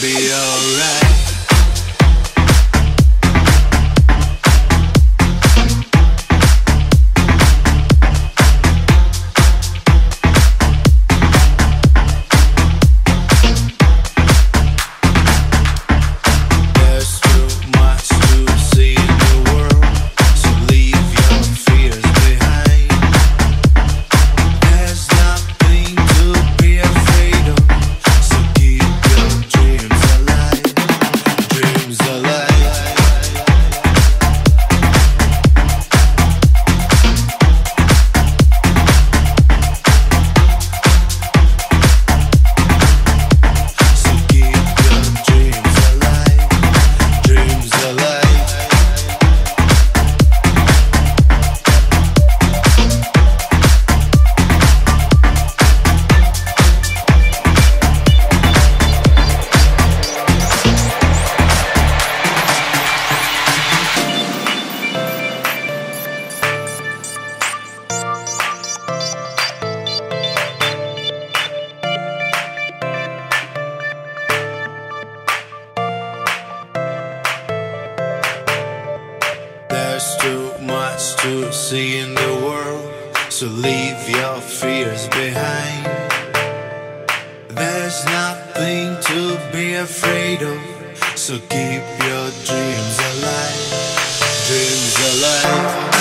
be alright. To see in the world, so leave your fears behind. There's nothing to be afraid of, so keep your dreams alive, dreams alive.